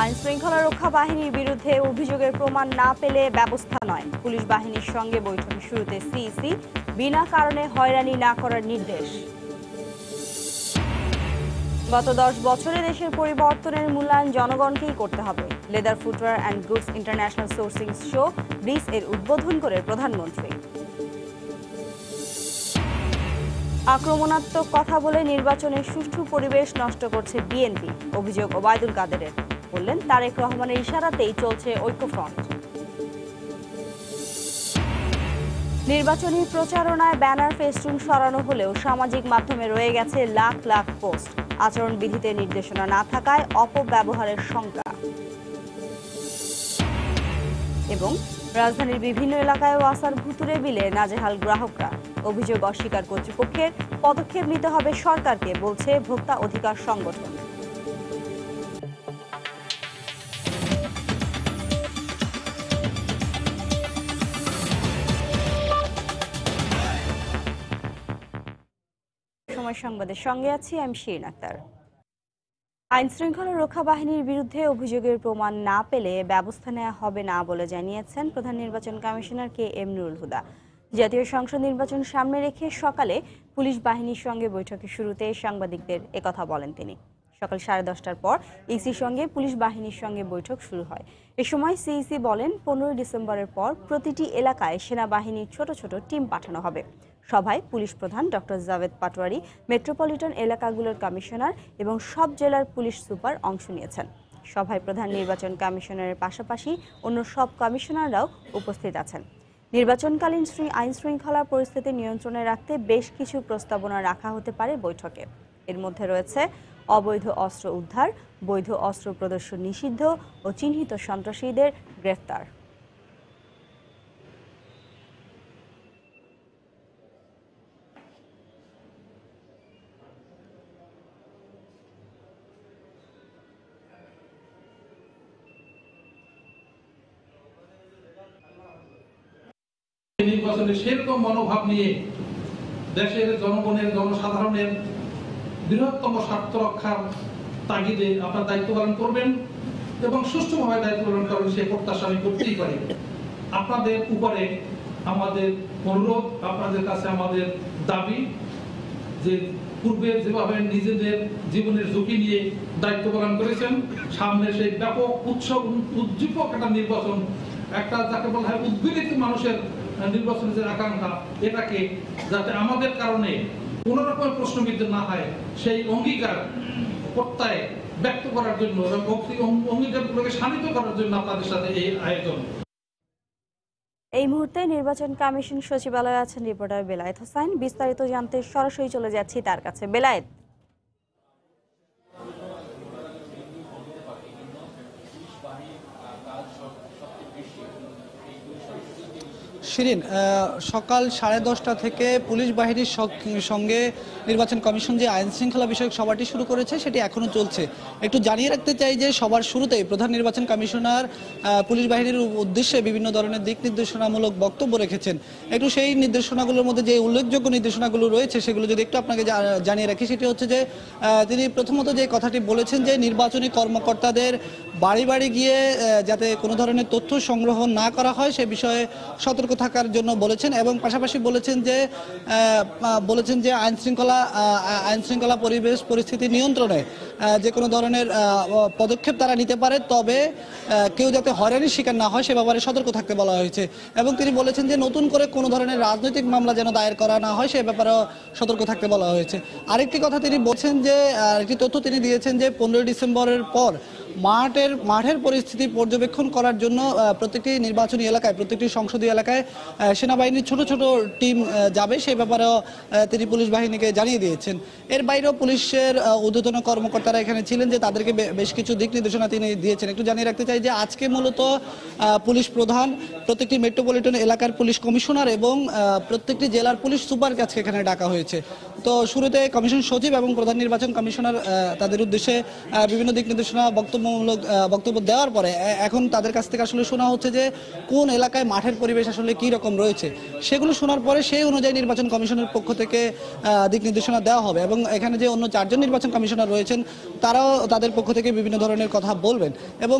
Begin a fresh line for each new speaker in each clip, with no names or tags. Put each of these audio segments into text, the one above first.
আইন শৃঙ্খলা রক্ষা বাহিনীর বিরুদ্ধে অভিযোগের প্রমাণ না পেলে ব্যবস্থা নয়। পুলিশ বাহিনীর সঙ্গে বৈঠকের শুরুতে সিইসি বিনা কারণে হয়রানি না করার নির্দেশ। গত দশ বছরে দেশের পরিবর্তনের মূল্যায়ন জনগণকেই করতে হবে। Leather footwear and goods international sourcing show ব্রিস এর উদ্বোধন করে প্রধানমন্ত্রী। আক্রমণাত্মক কথা বলে নির্বাচনের সুষ্ঠু পরিবেশ নষ্ট করছে বিএনপি, অভিযোগ ওবায়দুল কাদেরের। বললেন তারেক রহমানের ইশারাতেই চলছে ঐক্যফ্রন্ট। নির্বাচনী প্রচারণায় ব্যানার ফেস্টুন সরানো হলেও সামাজিক মাধ্যমে রয়ে গেছে লাখ লাখ পোস্ট। আচরণবিধিতে নির্দেশনা না থাকায় অপব্যবহারের শঙ্কা। এবং রাজধানীর বিভিন্ন এলাকায় ওয়াসার ভুতুরে বিলে নাজেহাল গ্রাহকরা। অভিযোগ অস্বীকার কর্তৃপক্ষের পদক্ষেপ নিতে হবে সরকারকে, বলছে ভোক্তা অধিকার সংগঠন। সময় সংবাদের সঙ্গে আছি, আমি শিরিন আক্তার। আইন শৃঙ্খলা রক্ষা বাহিনীর বিরুদ্ধে অভিযোগের প্রমাণ না পেলে ব্যবস্থা নেওয়া হবে না বলে জানিয়েছেন প্রধান নির্বাচন commissioner K M Nurul Huda. জাতীয় সংসদ নির্বাচন সামনে রেখে সকালে পুলিশ বাহিনীর সঙ্গে বৈঠকের শুরুতে সাংবাদিকদের একথা বলেন তিনি। সকাল সাড়ে দশটার পর ইসির সঙ্গে পুলিশ বাহিনীর সঙ্গে বৈঠক শুরু হয়। এ সময় সিইসি বলেন, পনেরোই ডিসেম্বরের পর প্রতিটি এলাকায় সেনাবাহিনীর ছোট ছোট টিম পাঠানো হবে। সভায় পুলিশ প্রধান ডক্টর জাভেদ পাটোয়ারি, মেট্রোপলিটন এলাকাগুলোর কমিশনার এবং সব জেলার পুলিশ সুপার অংশ নিয়েছেন। সভায় প্রধান নির্বাচন কমিশনারের পাশাপাশি অন্য সব কমিশনাররাও উপস্থিত আছেন। নির্বাচনকালীন শ্রী আইন শৃঙ্খলা পরিস্থিতি নিয়ন্ত্রণে রাখতে বেশ কিছু প্রস্তাবনা রাখা হতে পারে বৈঠকে। এর মধ্যে রয়েছে অবৈধ অস্ত্র উদ্ধার, বৈধ অস্ত্র প্রদর্শন নিষিদ্ধ ও চিহ্নিত সন্ত্রাসীদের গ্রেফতার।
নির্বাচনে সেরকম মনোভাব নিয়ে দেশের জনগণের, জনসাধারণের বৃহত্তম স্বার্থ রক্ষার তাগিদে আপনার দায়িত্ব পালন করবেন এবং সুষ্ঠুভাবে দায়িত্ব পালন করবেন সে প্রত্যাশা আমি করতেই পারি। আপনাদের উপরে আমাদের অনুরোধ, আপনাদের কাছে আমাদের দাবি যে পূর্বে যেভাবে নিজেদের জীবনের ঝুঁকি নিয়ে দায়িত্ব পালন করেছেন, সামনে সেই ব্যাপক উৎসব উদ্দীপক একটা নির্বাচন, একটা যাকে বলা হয় উদ্বেলিত মানুষের নির্বাচনের যে আকাঙ্ক্ষা, এটাকে যাতে আমাদের কারণে কোন রকমের প্রশ্নবিদ্ধ না হয়, সেই অঙ্গীকার প্রত্যয় ব্যক্ত করার জন্য অঙ্গীকারগুলোকে শানিত করার জন্য আপনাদের সাথে এই আয়োজন।
এই মুহূর্তে নির্বাচন কমিশন সচিবালয়ে আছেন রিপোর্টার বেলায়েত হোসাইন বিস্তারিত জানতে সরাসরি চলে যাচ্ছি তার কাছে। বেলায়েত
শিরিন সকাল সাড়ে দশটা থেকে পুলিশ বাহিনীর সঙ্গে নির্বাচন কমিশন যে আইন শৃঙ্খলা বিষয়ক সভাটি শুরু করেছে, সেটি এখনও চলছে। একটু জানিয়ে রাখতে চাই যে, সবার শুরুতেই প্রধান নির্বাচন কমিশনার পুলিশ বাহিনীর উদ্দেশ্যে বিভিন্ন ধরনের দিক নির্দেশনামূলক বক্তব্য রেখেছেন। একটু সেই নির্দেশনাগুলোর মধ্যে যে উল্লেখযোগ্য নির্দেশনাগুলো রয়েছে, সেগুলো যদি একটু আপনাকে জানিয়ে রাখি, সেটি হচ্ছে যে তিনি প্রথমত যে কথাটি বলেছেন যে, নির্বাচনী কর্মকর্তাদের বাড়ি বাড়ি গিয়ে যাতে কোনো ধরনের তথ্য সংগ্রহ না করা হয়, সে বিষয়ে সতর্ক থাকার জন্য বলেছেন এবং পাশাপাশি বলেছেন যে বলেছেন যে আইন শৃঙ্খলা আইন শৃঙ্খলা পরিবেশ পরিস্থিতি নিয়ন্ত্রণে যে কোনো ধরনের পদক্ষেপ তারা নিতে পারে তবে কেউ যাতে হয়রানির শিকার না হয় সে ব্যাপারে সতর্ক থাকতে বলা হয়েছে। এবং তিনি বলেছেন যে নতুন করে কোনো ধরনের রাজনৈতিক মামলা যেন দায়ের করা না হয় সে ব্যাপারেও সতর্ক থাকতে বলা হয়েছে। আরেকটি কথা তিনি বলছেন যে আহ, একটি তথ্য তিনি দিয়েছেন যে পনেরোই ডিসেম্বরের পর মাঠের মাঠের পরিস্থিতি পর্যবেক্ষণ করার জন্য প্রত্যেকটি নির্বাচনী এলাকায়, প্রত্যেকটি সংসদীয় এলাকায় সেনাবাহিনীর ছোট ছোট টিম যাবে। সেই ব্যাপারেও তিনি পুলিশ বাহিনীকে জানিয়ে দিয়েছেন। এর বাইরেও পুলিশের ঊর্ধ্বতন কর্মকর্তারা এখানে ছিলেন যে তাদেরকে বেশ কিছু দিক নির্দেশনা তিনি দিয়েছেন। একটু জানিয়ে রাখতে চাই যে আজকে মূলত পুলিশ প্রধান, প্রত্যেকটি মেট্রোপলিটন এলাকার পুলিশ কমিশনার এবং প্রত্যেকটি জেলার পুলিশ সুপার কাছে এখানে ডাকা হয়েছে। তো শুরুতে কমিশন সচিব এবং প্রধান নির্বাচন কমিশনার তাদের উদ্দেশ্যে বিভিন্ন দিক নির্দেশনা, বক্তব্য বক্তব্যমূলক বক্তব্য দেওয়ার পরে এখন তাদের কাছ থেকে আসলে শোনা হচ্ছে যে কোন এলাকায় মাঠের পরিবেশ আসলে কি রকম রয়েছে। সেগুলো শোনার পরে সেই অনুযায়ী নির্বাচন কমিশনের পক্ষ থেকে দিক নির্দেশনা দেওয়া হবে এবং এখানে যে অন্য চারজন নির্বাচন কমিশনার রয়েছেন, তারাও তাদের পক্ষ থেকে বিভিন্ন ধরনের কথা বলবেন। এবং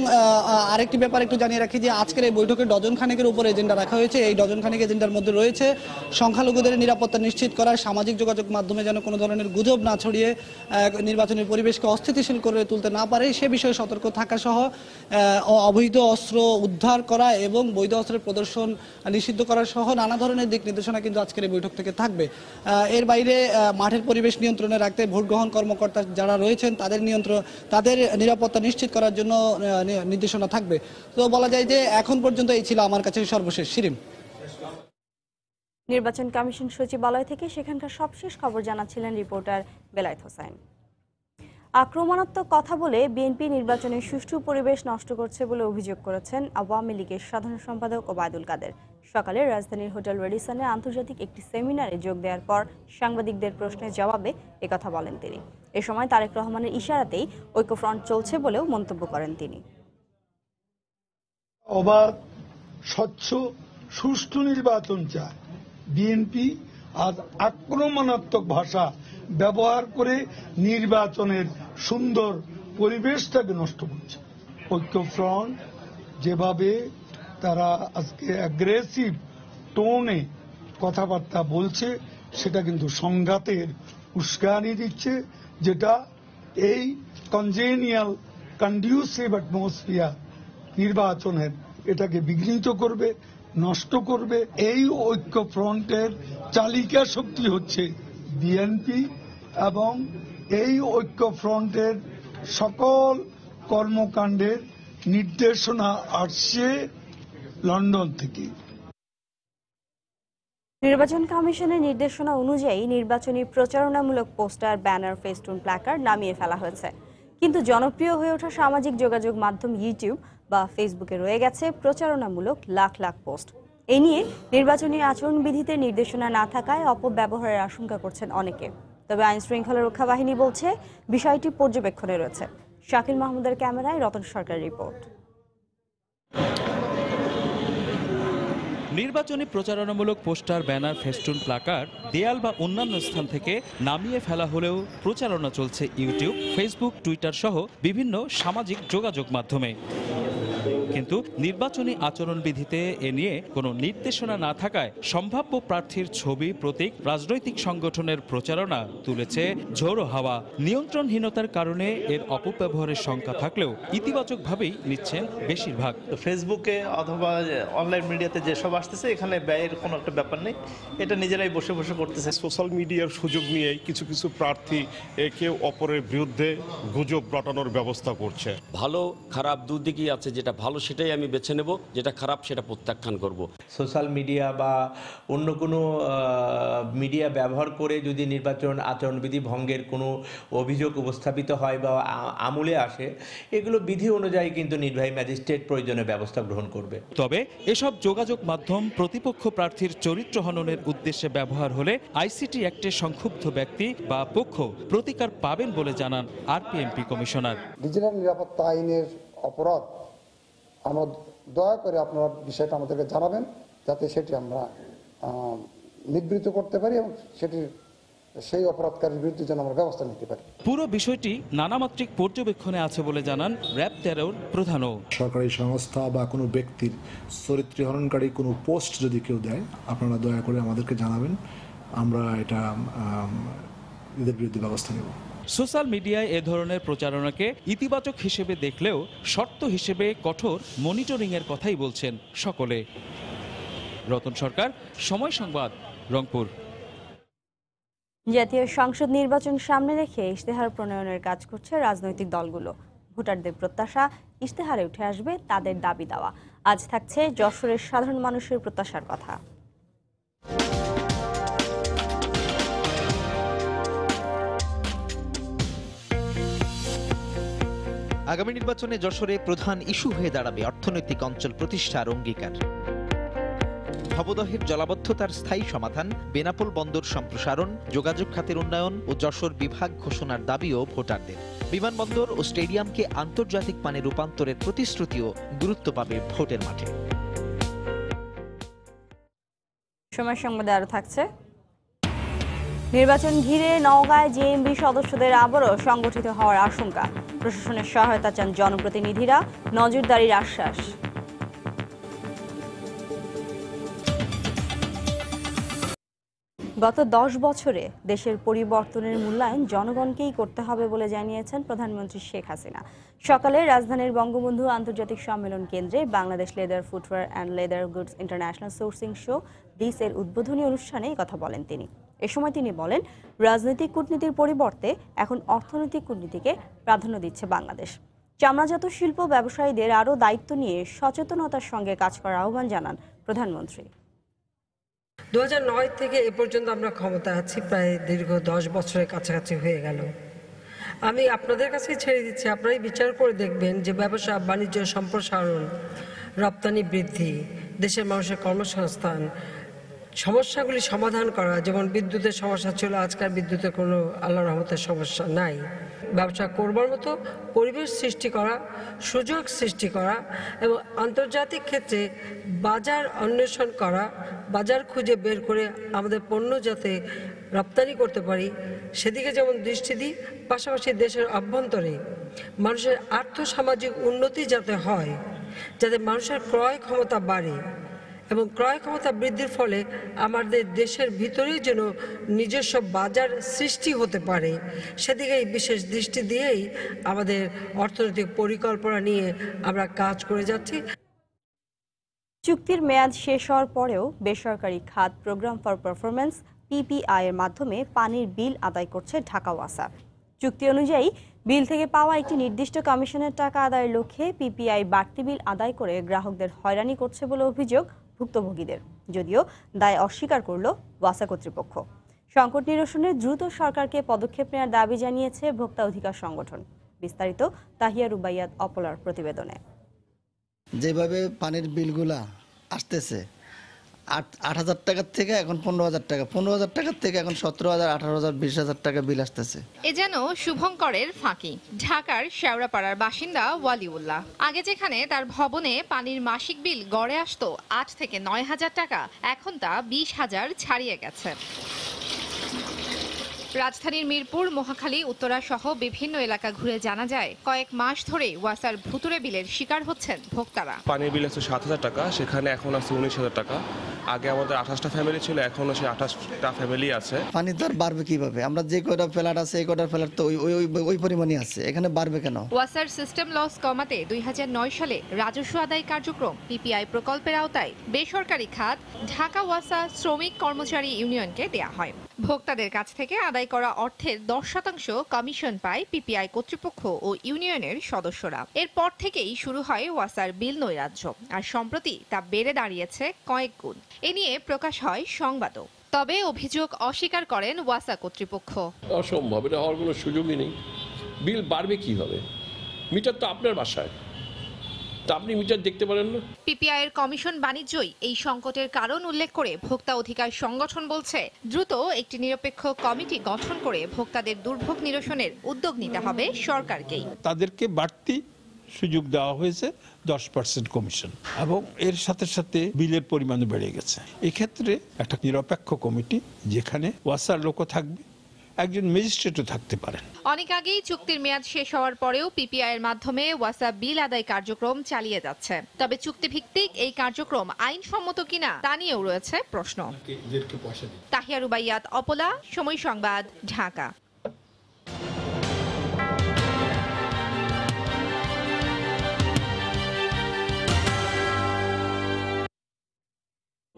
আরেকটি ব্যাপার একটু জানিয়ে রাখি যে আজকের এই বৈঠকে ডজন খানেকের উপর এজেন্ডা রাখা হয়েছে। এই ডজন খানেক এজেন্ডার মধ্যে রয়েছে সংখ্যালঘুদের নিরাপত্তা নিশ্চিত করা সামাজিক যোগাযোগ মাধ্যমে যেন কোনো ধরনের গুজব না ছড়িয়ে নির্বাচনের পরিবেশকে অস্থিতিশীল করে তুলতে না পারে, সে বিষয়ে সতর্ক থাকা সহ অবৈধ অস্ত্র উদ্ধার করা এবং বৈধ অস্ত্রের প্রদর্শন নিষিদ্ধ করা সহ নানা ধরনের দিক নির্দেশনা কিন্তু আজকের এই বৈঠক থেকে থাকবে। এর বাইরে মাঠের পরিবেশ নিয়ন্ত্রণে রাখতে ভোট গ্রহণ কর্মকর্তা যারা রয়েছেন, তাদের নিয়ন্ত্রণ, তাদের নিরাপত্তা নিশ্চিত করার জন্য নির্দেশনা থাকবে। তো বলা যায় যে এখন পর্যন্ত এই ছিল আমার কাছে সর্বশেষ। শিরিম।
নির্বাচন কমিশন সচিবালয় থেকে সেখানকার সবশেষ খবর জানাচ্ছিলেন রিপোর্টার বেলায়েত হোসেন। আক্রমণাত্মক কথা বলে বিএনপি নির্বাচনের সুষ্ঠু পরিবেশ নষ্ট করছে বলে অভিযোগ করেছেন আওয়ামী লীগের সাধারণ সম্পাদক ওবায়দুল কাদের। সকালে রাজধানীর হোটেল রেডিসনে আন্তর্জাতিক একটি সেমিনারে যোগ দেওয়ার পর সাংবাদিকদের প্রশ্নের জবাবে একথা বলেন তিনি। এ সময় তারেক রহমানের ইশারাতেই ঐক্যফ্রন্ট চলছে বলেও মন্তব্য করেন তিনি।
অবাধ, স্বচ্ছ, সুষ্ঠু নির্বাচন চায়। বিএনপি আজ আক্রমণাত্মক ভাষা ব্যবহার করে নির্বাচনের সুন্দর পরিবেশটাকে নষ্ট করছে। ঐক্যফ্রন্ট যেভাবে তারা আজকে অ্যাগ্রেসিভ টোনে কথাবার্তা বলছে, সেটা কিন্তু সংঘাতের উস্কানি দিচ্ছে, যেটা এই কনজেনিয়াল কন্ডিউসিভ অ্যাটমসফিয়ার নির্বাচনের এটাকে বিঘ্নিত করবে, নষ্ট করবে। এই ঐক্য ফ্রন্টের চালিকা শক্তি হচ্ছে বিএনপি এবং এই ঐক্য ফ্রন্টের সকল কর্মকাণ্ডের নির্দেশনা আসছে লন্ডন থেকে।
নির্বাচন কমিশনের নির্দেশনা অনুযায়ী নির্বাচনী প্রচারণামূলক পোস্টার, ব্যানার, ফেস্টুন, প্ল্যাকার্ড নামিয়ে ফেলা হয়েছে। কিন্তু জনপ্রিয় হয়ে ওঠা সামাজিক যোগাযোগ মাধ্যম ইউটিউব বা ফেসবুকে রয়ে গেছে প্রচারণামূলক লাখ লাখ পোস্ট। এ নিয়ে নির্বাচনী আচরণবিধিতে নির্দেশনা না থাকায় অপব্যবহারের আশঙ্কা করছেন অনেকে। তবে আইন শৃঙ্খলা রক্ষা বাহিনী বলছে, বিষয়টি পর্যবেক্ষণে রয়েছে। শাকিল মাহমুদের ক্যামেরায় রতন সরকার রিপোর্ট।
নির্বাচনী প্রচারণামূলক পোস্টার, ব্যানার, ফেস্টুন, প্লাকার, দেয়াল বা অন্যান্য স্থান থেকে নামিয়ে ফেলা হলেও প্রচারণা চলছে ইউটিউব, ফেসবুক, টুইটার সহ বিভিন্ন সামাজিক যোগাযোগ মাধ্যমে। কিন্তু নির্বাচনী আচরণবিধিতে এ নিয়ে কোনো নির্দেশনা না থাকায় সম্ভাব্য প্রার্থীর ছবি প্রতীক রাজনৈতিক সংগঠনের প্রচারণা তুলেছে ঝোড়ো হাওয়া। নিয়ন্ত্রণহীনতার কারণে এর অপব্যবহারের শঙ্কা থাকলেও ইতিবাচকভাবেই নিচ্ছেন বেশিরভাগ।
ফেসবুকে অথবা অনলাইন মিডিয়াতে যেসব আসতেছে এখানে ব্যয়ের কোনো একটা ব্যাপার নেই। এটা নিজেরাই বসে বসে করতেছে।
সোশ্যাল মিডিয়ার সুযোগ নিয়ে কিছু কিছু প্রার্থী একে অপরের বিরুদ্ধে গুজব রটানোর ব্যবস্থা করছে।
ভালো খারাপ দুদিকই আছে যেটা ভালো সেটাই আমি বেছে নেব যেটা খারাপ সেটা প্রত্যাখ্যান করব।
সোশ্যাল মিডিয়া বা অন্য কোনো মিডিয়া ব্যবহার করে যদি নির্বাচন আচরণবিধি ভঙ্গের কোনো অভিযোগ উপস্থাপিত হয় বা আমলে আসে এগুলো বিধি অনুযায়ী কিন্তু নির্বাহী ম্যাজিস্ট্রেট প্রয়োজনীয় ব্যবস্থা গ্রহণ করবে।
তবে এসব যোগাযোগ মাধ্যম প্রতিপক্ষ প্রার্থীর চরিত্র হননের উদ্দেশ্যে ব্যবহার হলে আইসিটি অ্যাক্টে সংক্ষুব্ধ ব্যক্তি বা পক্ষ প্রতিকার পাবেন বলে জানান আরপিএমপি কমিশনার।
ডিজিটাল নিরাপত্তা আইনের অপরাধ আমরা দয়া করে আপনারা বিষয়টা আমাদেরকে জানাবেন যাতে সেটি আমরা নিবৃত্ত করতে পারি এবং সেটির সেই অপরাধকারীর বিরুদ্ধে যেন আমরা ব্যবস্থা নিতে পারি।
পুরো বিষয়টি নানামাত্রিক পর্যবেক্ষণে আছে বলে জানান র্যাব তেরোর প্রধানও।
সরকারি সংস্থা বা কোনো ব্যক্তির চরিত্র হরণকারী কোনো পোস্ট যদি কেউ দেয় আপনারা দয়া করে আমাদেরকে জানাবেন। আমরা এটা এদের বিরুদ্ধে ব্যবস্থা নেব।
সোশ্যাল মিডিয়ায় এ ধরনের প্রচারণাকে ইতিবাচক হিসেবে দেখলেও শর্ত হিসেবে কঠোর মনিটরিংয়ের কথাই বলছেন সকলে। রতন সরকার, সময় সংবাদ, রংপুর।
জাতীয় সংসদ নির্বাচন সামনে রেখে ইশতেহার প্রণয়নের কাজ করছে রাজনৈতিক দলগুলো। ভোটারদের প্রত্যাশা, ইশতেহারে উঠে আসবে তাদের দাবি দেওয়া। আজ থাকছে যশোরের সাধারণ মানুষের প্রত্যাশার কথা।
আগামী নির্বাচনে যশোরে প্রধান ইস্যু হয়ে দাঁড়াবে অর্থনৈতিক অঞ্চল প্রতিষ্ঠার অঙ্গীকার। ভবদহের জলাবদ্ধতার স্থায়ী সমাধান, বেনাপোল বন্দর সম্প্রসারণ, যোগাযোগ খাতের উন্নয়ন ও যশোর বিভাগ ঘোষণার দাবিও ভোটারদের। বিমানবন্দর ও স্টেডিয়ামকে আন্তর্জাতিক মানে রূপান্তরের প্রতিশ্রুতিও গুরুত্ব পাবে ভোটের মাঠে।
সময় সংবাদে আরও থাকছে। নির্বাচন ঘিরে নওগাঁয় জেএমবি সদস্যদের আবারও সংগঠিত হওয়ার আশঙ্কা। প্রশাসনের সহায়তা চান জনপ্রতিনিধিরা। নজরদারির আশ্বাস। গত দশ বছরে দেশের পরিবর্তনের মূল্যায়ন জনগণকেই করতে হবে বলে জানিয়েছেন প্রধানমন্ত্রী শেখ হাসিনা। সকালে রাজধানীর বঙ্গবন্ধু আন্তর্জাতিক সম্মেলন কেন্দ্রে Bangladesh leather footwear and leather goods international sourcing show dish এর উদ্বোধনী অনুষ্ঠানে কথা বলেন তিনি। এ সময় তিনি বলেন, রাজনৈতিক কূটনীতির পরিবর্তে এখন অর্থনৈতিক কূটনীতিকে প্রাধান্য দিচ্ছে বাংলাদেশ। চামড়াজাত শিল্প ব্যবসায়ীদের আরও দায়িত্ব নিয়ে সচেতনতার সঙ্গে কাজ করার আহ্বান জানান প্রধানমন্ত্রী।
দু থেকে এ পর্যন্ত আমরা ক্ষমতা আছি, প্রায় দীর্ঘ দশ বছরের কাছাকাছি হয়ে গেল। আমি আপনাদের কাছেই ছেড়ে দিচ্ছি, আপনারাই বিচার করে দেখবেন যে ব্যবসা, বাণিজ্য, সম্প্রসারণ, রপ্তানি বৃদ্ধি, দেশের মানুষের কর্মসংস্থান সমস্যাগুলি সমাধান করা, যেমন বিদ্যুতের সমস্যা ছিল, আজকাল বিদ্যুতের কোনো আল্লাহ রহমতের সমস্যা নাই। ব্যবসা করবার মতো পরিবেশ সৃষ্টি করা, সুযোগ সৃষ্টি করা এবং আন্তর্জাতিক ক্ষেত্রে বাজার অন্বেষণ করা, বাজার খুঁজে বের করে আমাদের পণ্য যাতে রপ্তানি করতে পারি, সেদিকে যেমন দৃষ্টি দিই, পাশাপাশি দেশের অভ্যন্তরে মানুষের আর্থসামাজিক উন্নতি যাতে হয়, যাতে মানুষের ক্রয় ক্ষমতা বাড়ে। এবং ক্রয় ক্ষমতা বৃদ্ধির ফলে আমাদের দেশের ভিতরেই যেন নিজস্ব বাজার সৃষ্টি হতে পারে। সেদিকেই বিশেষ দৃষ্টি দিয়েই আমাদের অর্থনৈতিক পরিকল্পনা নিয়ে আমরা কাজ করে যাচ্ছি।
চুক্তির মেয়াদ শেষ হওয়ার পরেও বেসরকারি খাত প্রোগ্রাম ফর পারফরমেন্স পিপিআই এর মাধ্যমে পানির বিল আদায় করছে ঢাকা ওয়াসা। চুক্তি অনুযায়ী বিল থেকে পাওয়া একটি নির্দিষ্ট কমিশনের টাকা আদায়ের লক্ষ্যে পিপিআই বাড়তি বিল আদায় করে গ্রাহকদের হয়রানি করছে বলে অভিযোগ ভুক্তভোগীদের, যদিও দায় অস্বীকার করল ওয়াসা কর্তৃপক্ষ। সংকট নিরসনে দ্রুত সরকারকে পদক্ষেপ নেওয়ার দাবি জানিয়েছে ভোক্তা অধিকার সংগঠন, বিস্তারিত তাহিয়া রুবাইয়াত অপলার প্রতিবেদনে।
যেভাবে পানির বিলগুলা আসতেছে আট আট হাজার টাকার থেকে এখন পনেরো হাজার টাকা। পনেরো হাজার টাকার থেকে এখন সতেরো হাজার, আঠারো হাজার, বিশ হাজার টাকা বিল আসতেছে।
এ যেন শুভঙ্করের ফাঁকি। ঢাকার শেওড়াপাড়ার বাসিন্দা ওয়ালিউল্লাহ। আগে যেখানে তার ভবনে পানির মাসিক বিল গড়ে আসতো আট থেকে নয় হাজার টাকা, এখন তা বিশ হাজার ছাড়িয়ে গেছে। রাজধানীর মিরপুর মহাখালী উত্তরা সহ বিভিন্ন এলাকা ঘুরে জানা যায় কয়েক মাস ধরে ওয়াসার ভুতুরে বিলের শিকার হচ্ছেন ভোক্তারা।
পানির বিল আছে সাত হাজার টাকা সেখানে এখন আছে উনিশ হাজার টাকা। আগে আমাদের আঠাশটা ফ্যামিলি ছিল এখনও সেই আঠাশটা ফ্যামিলি আছে।
পানির দর বাড়বে কীভাবে? আমরা যে কয়টা ফ্ল্যাট আছে এই কয়টা ফ্ল্যাট তো ওই ওই ওই- পরিমাণই আছে। এখানে বাড়বে কেন?
ওয়াসার সিস্টেম লস কমাতে দুই হাজার নয় সালে রাজস্ব আদায় কার্যক্রম পিপিআই প্রকল্পের আওতায় বেসরকারি খাত ঢাকা ওয়াসা শ্রমিক কর্মচারী ইউনিয়নকে দেয়া হয়। ভোক্তাদের কাছ থেকে আদায় করা অর্থের দশ শতাংশ কমিশন পায় পিপিআই কর্তৃপক্ষ ও ইউনিয়নের সদস্যরা। এরপর থেকেই শুরু হয় ওয়াসার বিল নৈরাজ্য, আর সম্প্রতি তা বেড়ে দাঁড়িয়েছে কয়েক গুণ। এ নিয়ে প্রকাশ হয় সংবাদও। তবে অভিযোগ অস্বীকার করেন ওয়াসা কর্তৃপক্ষ।
অসম্ভব, এটা হওয়ার কোনো সুযোগই নেই। বিল বাড়বে কীভাবে? মিটার তো আপনার বাসায়। তা আপনি মিটার দেখতে পারেন না?
পিপিআই এর কমিশন বাণিজ্যই এই সংকটের কারণ উল্লেখ করে ভোক্তা অধিকার সংগঠন বলছে দ্রুত একটি নিরপেক্ষ কমিটি গঠন করে ভোক্তাদের দুর্ভোগ নিরসনের উদ্যোগ নিতে হবে সরকারকেই।
তাদেরকে বাড়তি সুযোগ দেওয়া হয়েছে দশ পার্সেন্ট কমিশন। এবং এর সাথে সাথে বিলের পরিমাণও বেড়ে গেছে। এক্ষেত্রে একটা নিরপেক্ষ কমিটি যেখানে ওয়াসার লোকও থাকবে একজন ম্যাজিস্ট্রেটও থাকতে পারেন।
অনেক আগেই চুক্তির মেয়াদ শেষ হওয়ার পরেও পিপিআই এর মাধ্যমে ওয়াসা বিল আদায় কার্যক্রম চালিয়ে যাচ্ছে। তবে চুক্তিভিত্তিক এই কার্যক্রম আইনসম্মত কিনা তা নিয়েও রয়েছে প্রশ্ন। তাহিয়া রুবাইয়াত অপলা সময় সংবাদ ঢাকা।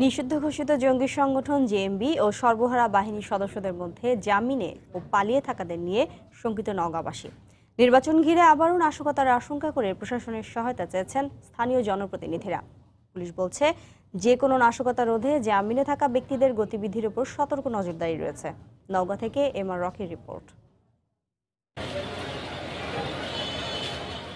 নিষিদ্ধ ঘোষিত জঙ্গি সংগঠন জেএমবি ও সর্বহারা বাহিনীর সদস্যদের মধ্যে জামিনে ও পালিয়ে থাকাদের নিয়ে শঙ্কিত নওগাঁবাসী। নির্বাচন ঘিরে আবারও নাশকতার আশঙ্কা করে প্রশাসনের সহায়তা চেয়েছেন স্থানীয় জনপ্রতিনিধিরা। পুলিশ বলছে, যে কোনো নাশকতা রোধে জামিনে থাকা ব্যক্তিদের গতিবিধির উপর সতর্ক নজরদারি রয়েছে। নওগাঁ থেকে এম আর রকির রিপোর্ট।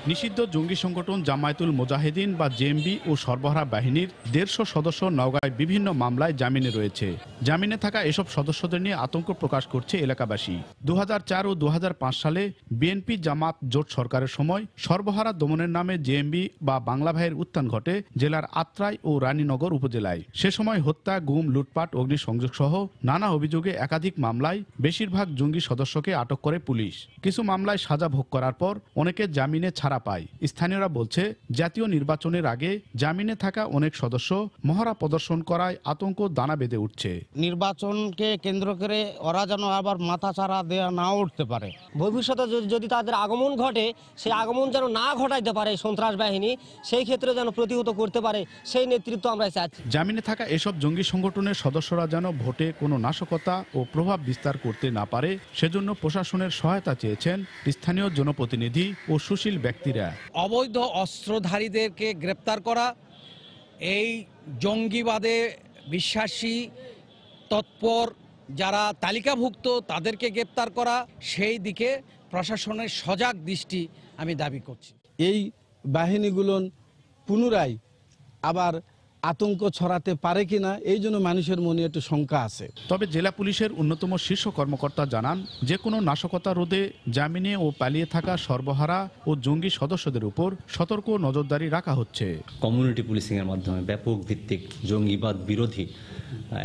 নিষিদ্ধ জঙ্গি সংগঠন জামায়াতুল মুজাহিদিন বা জেএমবি ও সরবরাহ বাহিনীর দেড়শো সদস্য নওগাঁয় বিভিন্ন মামলায় জামিনে রয়েছে। জামিনে থাকা এসব সদস্যদের নিয়ে আতঙ্ক প্রকাশ করছে এলাকাবাসী। দু হাজার চার ও দু হাজার পাঁচ সালে বিএনপি জামাত জোট সরকারের সময় সর্বহারা দমনের নামে জেএমবি বা বাংলা ভাইয়ের উত্থান ঘটে জেলার আত্রাই ও রানীনগর উপজেলায়। সে সময় হত্যা, গুম, লুটপাট, অগ্নিসংযোগ সহ নানা অভিযোগে একাধিক মামলায় বেশিরভাগ জঙ্গি সদস্যকে আটক করে পুলিশ। কিছু মামলায় সাজা ভোগ করার পর অনেকে জামিনে ছাড়া পায়। স্থানীয়রা বলছে জাতীয় নির্বাচনের আগে জামিনে থাকা অনেক সদস্য মহড়া প্রদর্শন করায় আতঙ্ক দানা বেঁধে উঠছে।
নির্বাচনকে কেন্দ্র করে ওরা যেন আবার মাথা চারা দেওয়া না উঠতে পারে। ভবিষ্যতে যদি- তাদের আগমন ঘটে সেই আগমন যেন না ঘটাইতে পারে সন্ত্রাস বাহিনী সেই ক্ষেত্রে যেন প্রতিহত করতে পারে সেই নেতৃত্ব আমরা চাচ্ছি
জামিনে থাকা এসব জঙ্গি সংগঠনের সদস্যরা যেন ভোটে কোনো নাশকতা ও প্রভাব বিস্তার করতে না পারে সেজন্য প্রশাসনের সহায়তা চেয়েছেন স্থানীয় জনপ্রতিনিধি ও সুশীল ব্যক্তিরা।
অবৈধ অস্ত্রধারীদেরকে গ্রেপ্তার করা এই জঙ্গিবাদে বিশ্বাসী তৎপর যারা তালিকাভুক্ত তাদেরকে গ্রেপ্তার করা সেই দিকে প্রশাসনের সজাগ দৃষ্টি আমি দাবি করছি।
এই বাহিনীগুলো পুনরায় আবার আতঙ্ক ছড়াতে পারে কিনা এই জন্য মানুষের মনে একটু শঙ্কা আছে।
তবে জেলা পুলিশের অন্যতম শীর্ষ কর্মকর্তা জানান যে কোনো নাশকতা রোধে জামিনে ও পালিয়ে থাকা সর্বহারা ও জঙ্গি সদস্যদের উপর সতর্ক নজরদারি রাখা হচ্ছে।
কমিউনিটি পুলিশিংয়ের মাধ্যমে ব্যাপক ভিত্তিক জঙ্গিবাদ বিরোধী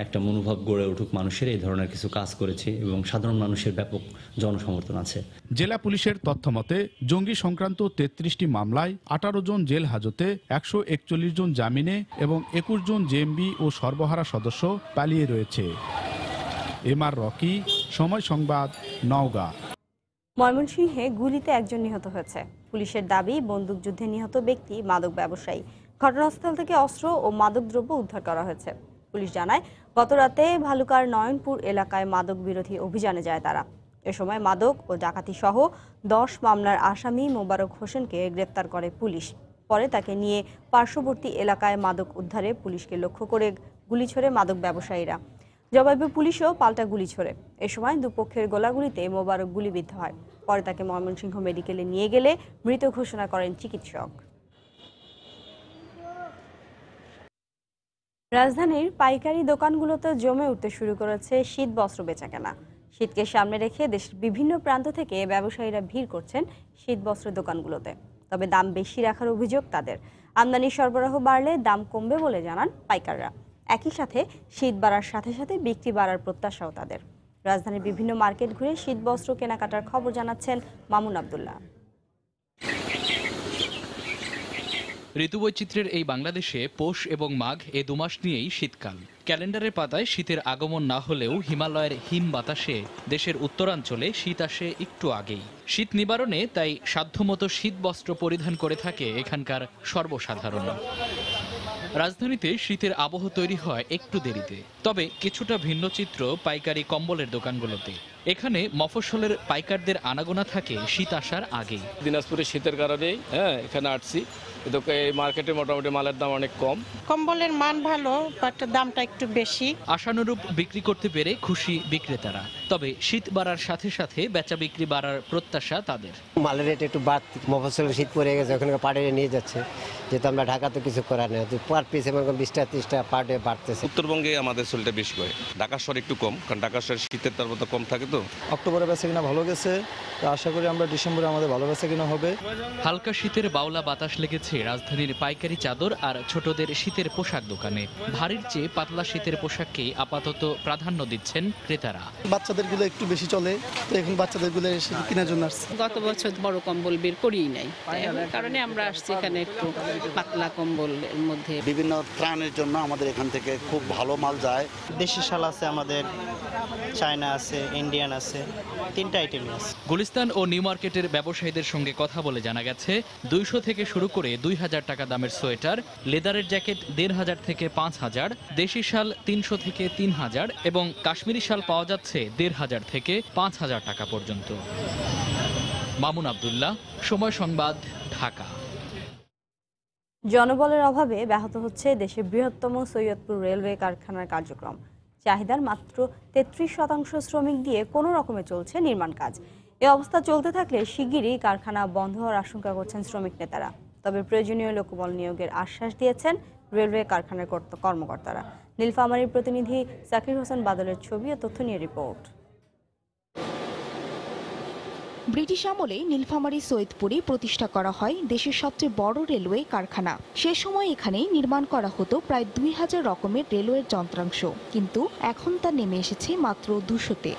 একটা মনোভাব গড়ে উঠুক মানুষের এই ধরনের কিছু কাজ করেছে এবং সাধারণ মানুষের ব্যাপক জনসমর্থন আছে।
জেলা পুলিশের তথ্য মতে জঙ্গি সংক্রান্ত তেত্রিশটি মামলায় আঠারো জন জেল হাজতে একশো একচল্লিশ জন জামিনে এবং একুশ জন জেএমবি ও সর্বহারা সদস্য পালিয়ে রয়েছে। এম আর রকি সময় সংবাদ নওগাঁ।
ময়মনসিংহে গুলিতে একজন নিহত হয়েছে। পুলিশের দাবি বন্দুকযুদ্ধে নিহত ব্যক্তি মাদক ব্যবসায়ী। ঘটনাস্থল থেকে অস্ত্র ও মাদকদ্রব্য উদ্ধার করা হয়েছে। পুলিশ জানায়, গতরাতে ভালুকার নয়নপুর এলাকায় মাদক বিরোধী অভিযানে যায় তারা। এ সময় মাদক ও ডাকাতি সহ দশ মামলার আসামি মোবারক হোসেনকে গ্রেপ্তার করে পুলিশ। পরে তাকে নিয়ে পার্শ্ববর্তী এলাকায় মাদক উদ্ধারে পুলিশকে লক্ষ্য করে গুলি ছোড়ে মাদক ব্যবসায়ীরা। জবাবে পুলিশও পাল্টা গুলি ছোড়ে। এ সময় দুপক্ষের গোলাগুলিতে মোবারক গুলিবিদ্ধ হয়। পরে তাকে ময়মনসিংহ মেডিকেলে নিয়ে গেলে মৃত ঘোষণা করেন চিকিৎসক। রাজধানীর পাইকারি দোকানগুলোতে জমে উঠতে শুরু করেছে শীত বস্ত্র বেচাকেনা। শীতকে সামনে রেখে দেশের বিভিন্ন প্রান্ত থেকে ব্যবসায়ীরা ভিড় করছেন শীত বস্ত্রের দোকানগুলোতে। তবে দাম বেশি রাখার অভিযোগ তাদের। আমদানি সরবরাহ বাড়লে দাম কমবে বলে জানান পাইকাররা। একই সাথে শীত বাড়ার সাথে সাথে বিক্রি বাড়ার প্রত্যাশাও তাদের। রাজধানীর বিভিন্ন মার্কেট ঘুরে শীত বস্ত্র কেনাকাটার খবর জানাচ্ছেন মামুন আবদুল্লাহ।
ঋতুবৈচিত্র্যের এই বাংলাদেশে পৌষ এবং মাঘ এ দুমাস নিয়েই শীতকাল। ক্যালেন্ডারের পাতায় শীতের আগমন না হলেও হিমালয়ের হিম বাতাসে দেশের উত্তরাঞ্চলে শীত আসে একটু আগেই। শীত নিবারণে তাই সাধ্যমতো শীত বস্ত্র পরিধান করে থাকে এখানকার সর্বসাধারণ। রাজধানীতে শীতের আবহ তৈরি হয় একটু দেরিতে। তবে কিছুটা ভিন্ন চিত্র পাইকারি কম্বলের দোকানগুলোতে। এখানে মফস্বলের পাইকারদের আনাগোনা থাকে শীত আসার আগেই।
দিনাজপুরে শীতের কারণেই হ্যাঁ এখানে আসছি। এই মার্কেটে মোটামুটি মালের দাম অনেক কম।
কম্বলের মান ভালো বাট দামটা একটু বেশি।
আশানুরূপ বিক্রি করতে পেরে খুশি বিক্রেতারা। তবে শীত বাড়ার সাথে সাথে বেচা বিক্রি বাড়ার প্রত্যাশা তাদের।
মালের রেট একটু বাড়তি মফসল শীত পড়ে গেছে ওখানে পাড়ে নিয়ে যাচ্ছে। যেহেতু আমরা ঢাকাতে কিছু করার নেই পার পিস এমন বিশটা ত্রিশটা পার ডে বাড়তেছে।
উত্তরবঙ্গে আমাদের সেলটা বেশি করে ঢাকা শহর একটু কম কারণ ঢাকা শহর শীতের তাপমাত্রা কম থাকে তো।
অক্টোবরে বেচা কিনা ভালো গেছে তো আশা করি আমরা ডিসেম্বরে আমাদের ভালো বেচা কিনা হবে।
হালকা শীতের বাউলা বাতাস লেগেছে রাজধানীর পাইকারি চাদর আর ছোটদের শীতের পোশাক দোকানে। ভারীর চেয়ে পাতলা শীতের পোশাককেই আপাতত প্রাধান্য দিচ্ছেন ক্রেতারা।
বাচ্চাদেরগুলো একটু বেশি চলে তো এখন বাচ্চাদেরগুলো এসে কেনার জন্য আসছে।
গত বছর বড় কম্বল বের করিই নাই। কারণে আমরা আসছি এখানে একটু পাতলা কম্বলের মধ্যে।
বিভিন্ন ত্রাণের জন্য আমাদের এখান থেকে খুব ভালো মাল যায়।
দেশি শাল আছে আমাদের চায়না আছে ইন্ডিয়ান আছে তিনটা আইটেম আছে।
গুলিস্তান ও নিউ মার্কেটের ব্যবসায়ীদের সঙ্গে কথা বলে জানা গেছে দুইশো থেকে শুরু করে দুই হাজার টাকা দামের সোয়েটার লেদারের জ্যাকেট দেড় হাজার থেকে পাঁচ হাজার দেশি শাল তিনশো থেকে তিন হাজার এবং কাশ্মীরি শাল পাওয়া যাচ্ছে দেড় হাজার থেকে পাঁচ হাজার টাকা পর্যন্ত। মামুন আবদুল্লাহ, সময় সংবাদ, ঢাকা।
জনবলের অভাবে ব্যাহত হচ্ছে দেশের বৃহত্তম সৈয়দপুর রেলওয়ে কারখানার কার্যক্রম। চাহিদার মাত্র তেত্রিশ শতাংশ শ্রমিক দিয়ে কোনো রকমে চলছে নির্মাণ কাজ। এ অবস্থা চলতে থাকলে শিগগিরই কারখানা বন্ধ হওয়ার আশঙ্কা করছেন শ্রমিক নেতারা। তবে প্রয়োজনীয় লোকবল নিয়োগের আশ্বাস দিয়েছেন রেলওয়ে কারখানার কর্ত- কর্মকর্তারা। নীলফামারীর প্রতিনিধি সাকির হোসেন বাদলের ছবি ও তথ্য নিয়ে রিপোর্ট।
ব্রিটিশ আমলে নীলফামারী সৈয়দপুরে প্রতিষ্ঠা করা হয় দেশের সবচেয়ে বড় রেলওয়ে কারখানা। সে সময় এখানে নির্মাণ করা হতো প্রায় দুই হাজার রকমের রেলওয়ের যন্ত্রাংশ। কিন্তু এখন তা নেমে এসেছে মাত্র দুশোতে।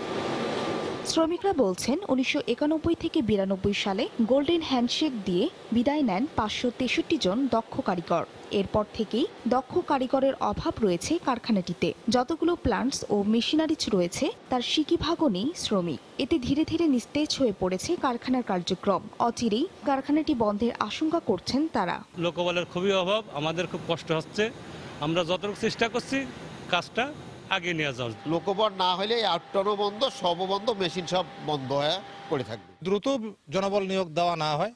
শ্রমিকরা বলছেন উনিশশো একানব্বই থেকে বিরানব্বই সালে গোল্ডেন হ্যান্ডশেক দিয়ে বিদায় নেন পাঁচশো তেষট্টি জন দক্ষ কারিগর। এরপর থেকেই দক্ষ কারিগরের অভাব রয়েছে কারখানাটিতে। যতগুলো প্লান্টস ও মেশিনারিজ রয়েছে, তার সিকিভাগও নেই শ্রমিক। এতে ধীরে ধীরে নিস্তেজ হয়ে পড়েছে কারখানার কার্যক্রম। অচিরেই কারখানাটি বন্ধের আশঙ্কা করছেন তারা।
লোকবলের খুবই অভাব, আমাদের খুব কষ্ট হচ্ছে। আমরা যতটুকু চেষ্টা করছি, কাজটা আগে নিয়ে যাওয়ার
লোকবর না হলে আউটটারও বন্ধ সব বন্ধ মেশিন সব বন্ধ হয়ে পড়ে থাকবে।
দ্রুত জনবল নিয়োগ দেওয়া না হয়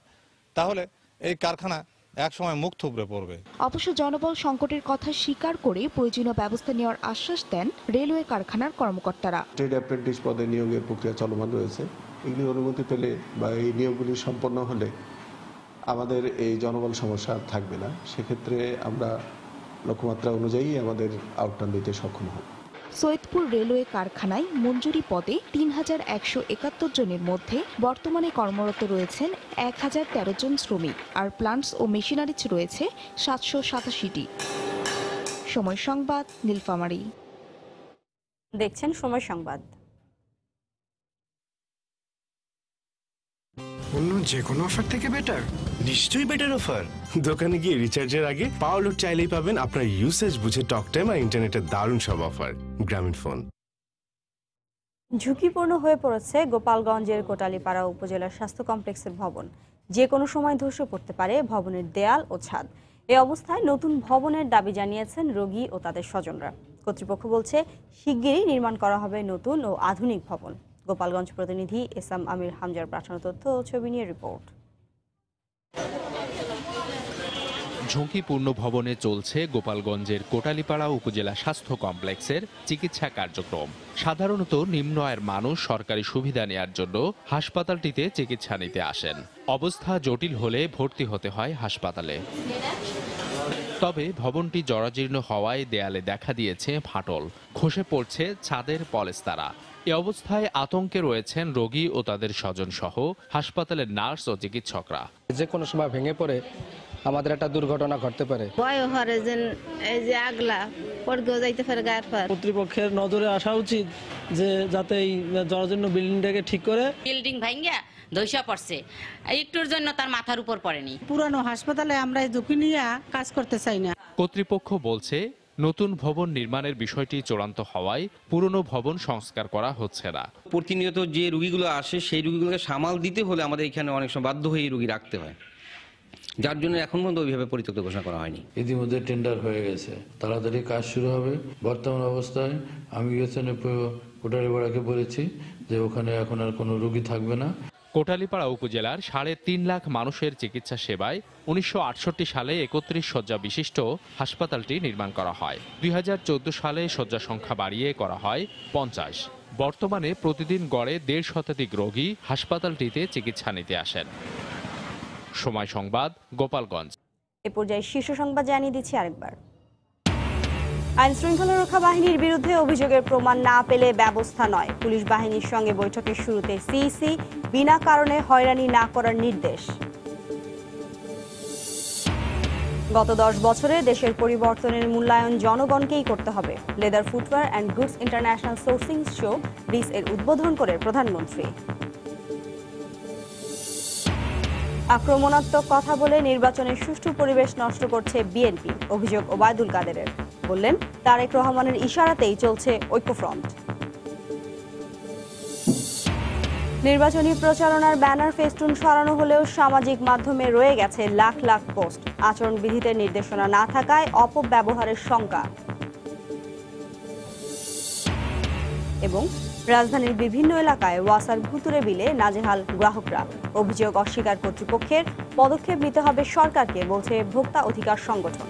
তাহলে এই কারখানা একসময় মুখ থুবড়ে পড়বে।
অবশ্য জনবল সংকটের কথা স্বীকার করে প্রয়োজনীয় ব্যবস্থা নেওয়ার আশ্বাস দেন রেলওয়ে কারখানার কর্মকর্তারা।
ট্রেড অ্যাপ্রেন্টিস পদে নিয়োগের প্রক্রিয়া চলমান রয়েছে। এগুলি অনুমতি পেলে বা এই নিয়োগগুলি সম্পন্ন হলে আমাদের এই জনবল সমস্যা থাকবে না। সেক্ষেত্রে আমরা লক্ষ্যমাত্রা অনুযায়ী আমাদের আউটটার্ন দিতে সক্ষম হব।
সৈয়দপুর রেলওয়ে কারখানায় মঞ্জুরি পদে তিন হাজার একশো একাত্তর জনের মধ্যে বর্তমানে কর্মরত রয়েছেন এক হাজার তেরো জন শ্রমিক আর প্লান্টস ও মেশিনারিজ রয়েছে সাতশো সাতাশিটি। সময় সংবাদ নীলফামারী।
দেখছেন সময় সংবাদ।
অন্য যে কোনো অফার থেকে বেটার নিশ্চয়ই বেটার অফার দোকানে গিয়ে রিচার্জের আগে পাওয়ার চাইলেই পাবেন আপনার ইউসেজ বুঝে টক টাইম আর ইন্টারনেটের দারুণ সব অফার গ্রামীণ ফোন
ঝুঁকিপূর্ণ হয়ে পড়েছে গোপালগঞ্জের কোটালীপাড়া উপজেলার স্বাস্থ্য কমপ্লেক্সের ভবন। যে কোনো সময় ধসে পড়তে পারে ভবনের দেয়াল ও ছাদ। এ অবস্থায় নতুন ভবনের দাবি জানিয়েছেন রোগী ও তাদের স্বজনরা। কর্তৃপক্ষ বলছে, শিগগিরই নির্মাণ করা হবে নতুন ও আধুনিক ভবন। গোপালগঞ্জ প্রতিনিধি এসাম আমির হামজার পাঠানো তথ্য ও ছবি নিয়ে রিপোর্ট
ঝুঁকিপূর্ণ ভবনে চলছে গোপালগঞ্জের কোটালীপাড়া উপজেলা স্বাস্থ্য কমপ্লেক্সের চিকিৎসা কার্যক্রম। সাধারণত নিম্ন আয়ের মানুষ সরকারি সুবিধা নেয়ার জন্য হাসপাতালটিতে চিকিৎসা নিতে আসেন। অবস্থা জটিল হলে ভর্তি হতে হয় হাসপাতালে। তবে ভবনটি জরাজীর্ণ হওয়ায় দেয়ালে দেখা দিয়েছে ফাটল। খসে পড়ছে ছাদের পলেস্তারা। এ অবস্থায় আতঙ্কে রয়েছেন রোগী ও তাদের স্বজন সহ হাসপাতালের নার্স ও চিকিৎসকরা।
যে কোনো সময় ভেঙে পড়ে আমাদের একটা দুর্ঘটনা ঘটতে পারে।
ভয় হরে যে এই যে আগলা পড়কেও যাইতে পারে গায়ের পর।
কর্তৃপক্ষের নজরে আসা উচিত যে যাতে এই জরাজীর্ণ বিল্ডিংটাকে ঠিক করে
বিল্ডিং ভাঙ্গা ধৈসা পড়ছে। একটুর জন্য তার মাথার উপর পড়েনি।
পুরানো হাসপাতালে আমরা এই ঝুঁকি নিয়ে কাজ করতে চাই না।
কর্তৃপক্ষ বলছে নতুন ভবন নির্মাণের বিষয়টি চূড়ান্ত হওয়ায় পুরনো ভবন সংস্কার করা হচ্ছে না।
প্রতিনিয়ত যে রুগীগুলো আসে সেই রুগীগুলোকে সামাল দিতে হলে আমাদের এখানে অনেক সময় বাধ্য হয়ে রুগী রাখতে হয়। যার জন্য এখন পর্যন্ত ওইভাবে পরিত্যক্ত ঘোষণা করা হয়নি।
ইতিমধ্যে টেন্ডার হয়ে গেছে। তাড়াতাড়ি কাজ শুরু হবে। বর্তমান অবস্থায় আমি গেছেন কোটারিপাড়াকে বলেছি যে ওখানে এখন আর কোনো রুগী থাকবে না।
কোটালীপাড়া উপজেলার সাড়ে তিন লাখ মানুষের চিকিৎসা সেবায় উনিশশো আটষট্টি সালে একত্রিশ শয্যা বিশিষ্ট হাসপাতালটি নির্মাণ করা হয়। দুই হাজার চৌদ্দ সালে শয্যা সংখ্যা বাড়িয়ে করা হয় পঞ্চাশ। বর্তমানে প্রতিদিন গড়ে দেড় শতাধিক রোগী হাসপাতালটিতে চিকিৎসা নিতে আসেন। সময় সংবাদ, গোপালগঞ্জ।
এ পর্যায়ে শীর্ষ সংবাদ জানিয়ে দিচ্ছি আরেকবার। আইন শৃঙ্খলা রক্ষা বাহিনীর বিরুদ্ধে অভিযোগের প্রমাণ না পেলে ব্যবস্থা নয়। পুলিশ বাহিনীর সঙ্গে বৈঠকের শুরুতে সিইসি বিনা কারণে হয়রানি না করার নির্দেশ। গত দশ বছরে দেশের পরিবর্তনের মূল্যায়ন জনগণকেই করতে হবে। Leather footwear and goods international sourcing show dish এর উদ্বোধন করে প্রধানমন্ত্রী। আক্রমণাত্মক কথা বলে নির্বাচনের সুষ্ঠু পরিবেশ নষ্ট করছে বিএনপি, অভিযোগ ওবায়দুল কাদেরের। বললেন, তারেক রহমানের ইশারাতেই চলছে ঐক্যফ্রন্ট। নির্বাচনী প্রচারণার ব্যানার ফেস্টুন সরানো হলেও সামাজিক মাধ্যমে রয়ে গেছে লাখ লাখ পোস্ট। আচরণবিধিতে নির্দেশনা না থাকায় অপব্যবহারের শঙ্কা। এবং রাজধানীর বিভিন্ন এলাকায় ওয়াসার ভুতুরে বিলে নাজেহাল গ্রাহকরা। অভিযোগ অস্বীকার কর্তৃপক্ষের পদক্ষেপ নিতে হবে সরকারকে, বলছে ভোক্তা অধিকার সংগঠন।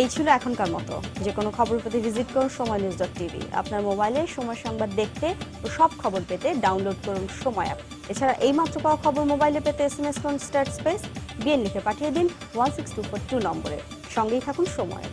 এই ছিল এখনকার মতো। যে কোনো খবর পেতে ভিজিট করুন সময় নিউজ ডট টিভি। আপনার মোবাইলে সময় সংবাদ দেখতে ও সব খবর পেতে ডাউনলোড করুন সময় অ্যাপ। এছাড়া এই মাত্র পাওয়া খবর মোবাইলে পেতে এস এম এস করুন স্টার স্পেস। বিএন লিখে পাঠিয়ে দিন one six two four two নম্বরে। সঙ্গেই থাকুন সময়।